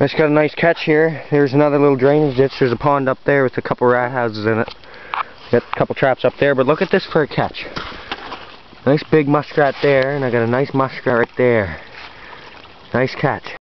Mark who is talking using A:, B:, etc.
A: I just got a nice catch here. There's another little drainage ditch. There's a pond up there with a couple rat houses in it. Got a couple traps up there, but look at this for a catch. Nice big muskrat there, and I got a nice muskrat right there. Nice catch.